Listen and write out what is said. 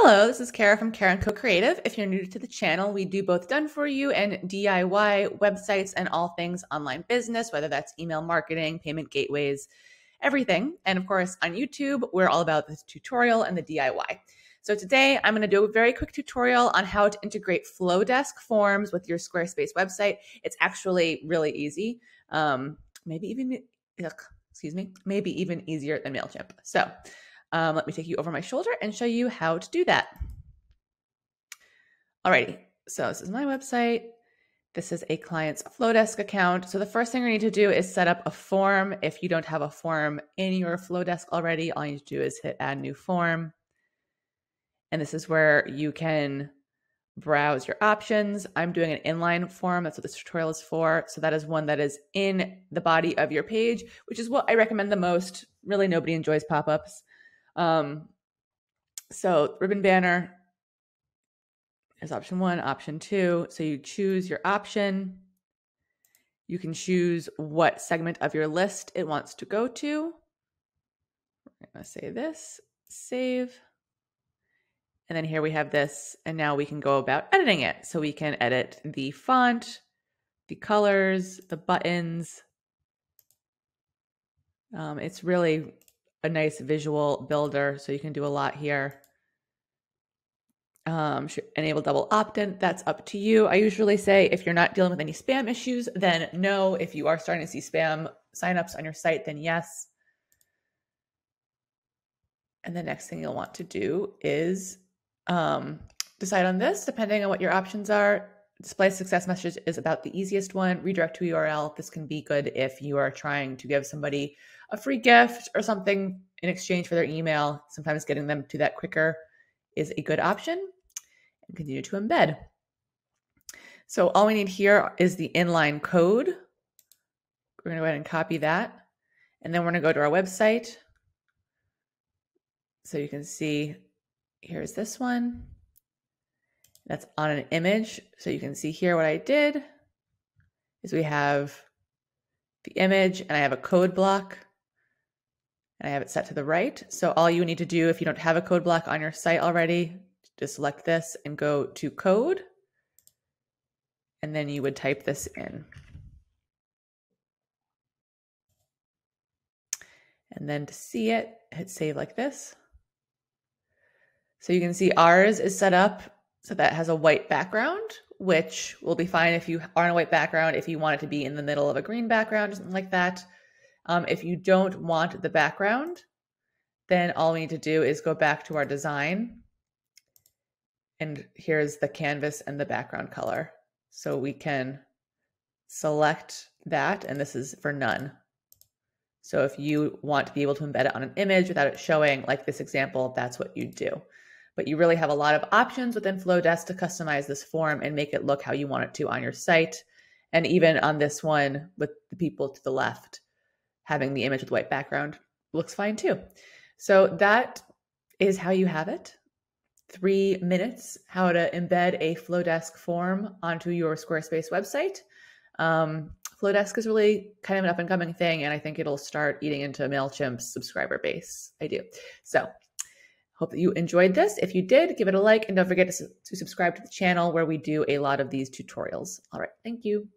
Hello, this is Kara from Karen Co Creative. If you're new to the channel, we do both done for you and DIY websites and all things online business, whether that's email marketing, payment gateways, everything. And of course, on YouTube, we're all about the tutorial and the DIY. So today I'm going to do a very quick tutorial on how to integrate Flodesk forms with your Squarespace website. It's actually really easy. Um, maybe even, excuse me, maybe even easier than MailChimp. So um, let me take you over my shoulder and show you how to do that. Alrighty, so this is my website. This is a client's Flodesk account. So the first thing we need to do is set up a form. If you don't have a form in your Flodesk already, all you need to do is hit add new form. And this is where you can browse your options. I'm doing an inline form. That's what this tutorial is for. So that is one that is in the body of your page, which is what I recommend the most. Really, nobody enjoys pop-ups. Um, so ribbon banner is option one, option two. So you choose your option. You can choose what segment of your list it wants to go to. We're going to say this, save. And then here we have this, and now we can go about editing it. So we can edit the font, the colors, the buttons. Um, it's really a nice visual builder. So you can do a lot here. Um, enable double opt-in. That's up to you. I usually say if you're not dealing with any spam issues, then no. If you are starting to see spam signups on your site, then yes. And the next thing you'll want to do is um, decide on this, depending on what your options are. Display success message is about the easiest one. Redirect to URL. This can be good if you are trying to give somebody a free gift or something in exchange for their email. Sometimes getting them to that quicker is a good option. And continue to embed. So all we need here is the inline code. We're going to go ahead and copy that. And then we're going to go to our website. So you can see here's this one. That's on an image. So you can see here what I did is we have the image and I have a code block and I have it set to the right. So all you need to do if you don't have a code block on your site already, just select this and go to code. And then you would type this in. And then to see it, hit save like this. So you can see ours is set up so that has a white background, which will be fine if you are on a white background. If you want it to be in the middle of a green background, something like that. Um, if you don't want the background, then all we need to do is go back to our design. And here's the canvas and the background color. So we can select that, and this is for none. So if you want to be able to embed it on an image without it showing, like this example, that's what you do but you really have a lot of options within Flodesk to customize this form and make it look how you want it to on your site. And even on this one with the people to the left, having the image with white background looks fine too. So that is how you have it. Three minutes, how to embed a Flodesk form onto your Squarespace website. Um, Flodesk is really kind of an up and coming thing, and I think it'll start eating into MailChimp's subscriber base. I do. So Hope that you enjoyed this. If you did, give it a like and don't forget to, to subscribe to the channel where we do a lot of these tutorials. All right. Thank you.